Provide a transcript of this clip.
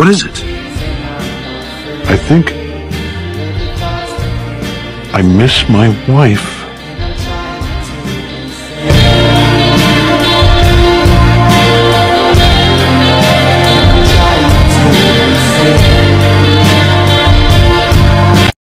What is it? I think I miss my wife.